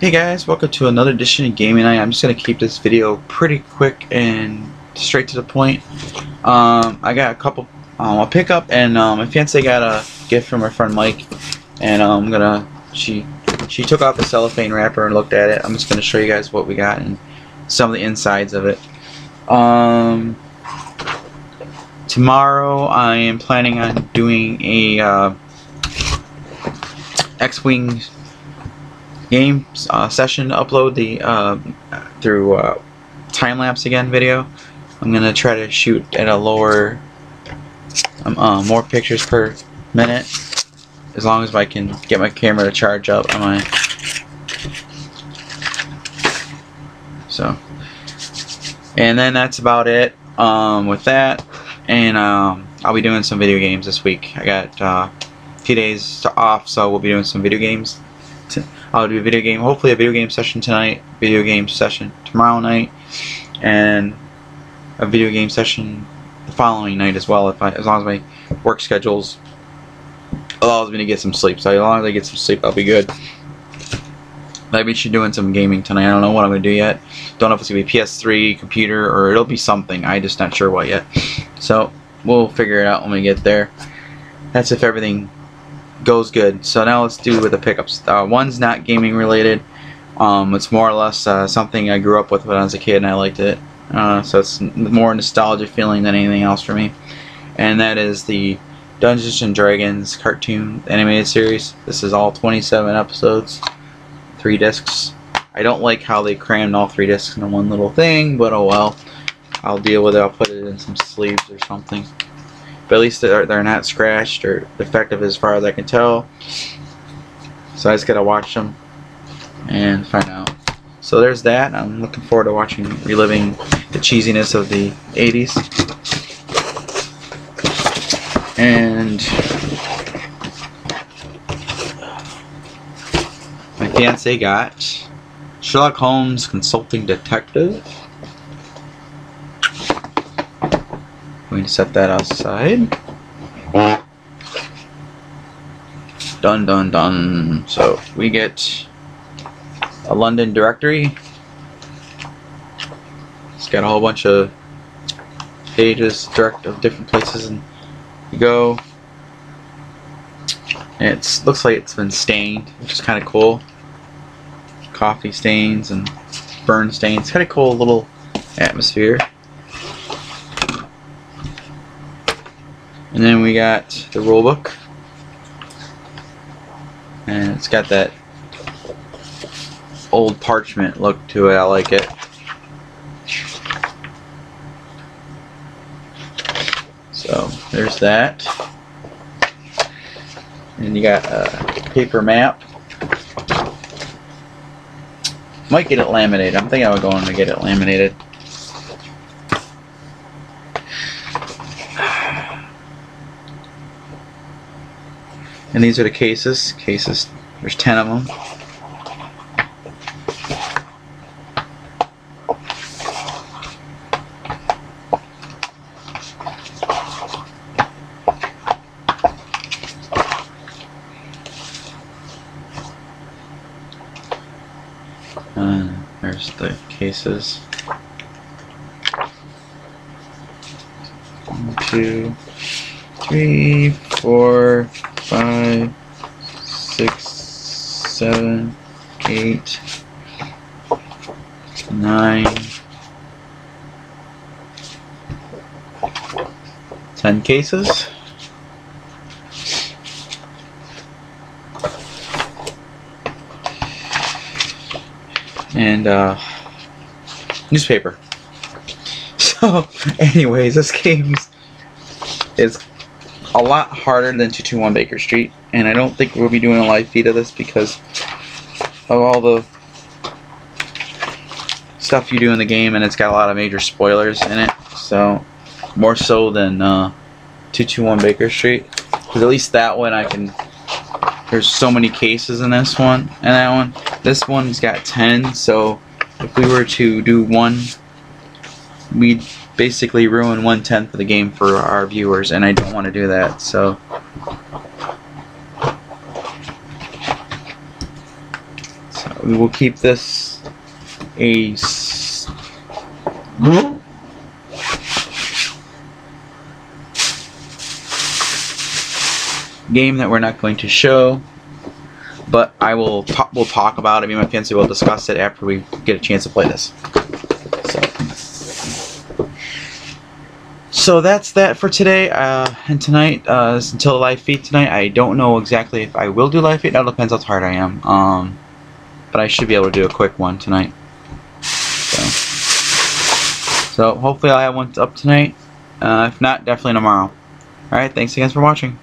Hey guys, welcome to another edition of Gaming Night. I'm just going to keep this video pretty quick and straight to the point. Um, I got a couple, um, a pickup and um, my fiance got a gift from her friend Mike and um, I'm going to, she she took off the cellophane wrapper and looked at it. I'm just going to show you guys what we got and some of the insides of it. Um, tomorrow I am planning on doing a uh, X-Wing game uh, session upload the uh, through uh, time lapse again video. I'm gonna try to shoot at a lower, um, uh, more pictures per minute, as long as I can get my camera to charge up on my. So, and then that's about it. Um, with that, and um, I'll be doing some video games this week. I got uh, a few days off, so we'll be doing some video games. I'll do a video game, hopefully a video game session tonight, video game session tomorrow night, and a video game session the following night as well. If I, as long as my work schedules allows me to get some sleep. So as long as I get some sleep, I'll be good. Maybe she's doing some gaming tonight. I don't know what I'm gonna do yet. Don't know if it's gonna be PS3, computer, or it'll be something. I'm just not sure what yet. So we'll figure it out when we get there. That's if everything goes good. So now let's do with the pickups. Uh, one's not gaming related. Um, it's more or less uh, something I grew up with when I was a kid and I liked it. Uh, so it's more nostalgia feeling than anything else for me. And that is the Dungeons and Dragons cartoon animated series. This is all 27 episodes, three discs. I don't like how they crammed all three discs into one little thing, but oh well. I'll deal with it. I'll put it in some sleeves or something but at least they're, they're not scratched or defective as far as I can tell. So I just gotta watch them and find out. So there's that. I'm looking forward to watching, reliving the cheesiness of the 80s. And my fiance got Sherlock Holmes Consulting Detective. Set that aside. Done, done, done. So we get a London directory. It's got a whole bunch of pages direct of different places and you go. It looks like it's been stained, which is kind of cool. Coffee stains and burn stains. Kind of cool little atmosphere. And then we got the rule book. And it's got that old parchment look to it. I like it. So there's that. And you got a paper map. Might get it laminated. I'm thinking I would go on to get it laminated. And these are the cases. Cases, there's 10 of them. There's the cases. One, two, three, four, five, six, seven, eight, nine, ten cases. And uh, newspaper. So, anyways, this game is a lot harder than 221 Baker Street, and I don't think we'll be doing a live feed of this because of all the stuff you do in the game, and it's got a lot of major spoilers in it, so more so than uh, 221 Baker Street, because at least that one I can, there's so many cases in this one, and that one, this one's got 10, so if we were to do one, we'd basically ruin one tenth of the game for our viewers, and I don't want to do that. So. We will keep this a game that we're not going to show, but I will talk, we'll talk about it. Me and my fiance will discuss it after we get a chance to play this. So that's that for today uh, and tonight. Uh, until live feed tonight. I don't know exactly if I will do live feed. That depends how tired I am. Um, but I should be able to do a quick one tonight. So, so hopefully I'll have one up tonight. Uh, if not, definitely tomorrow. Alright, thanks again for watching.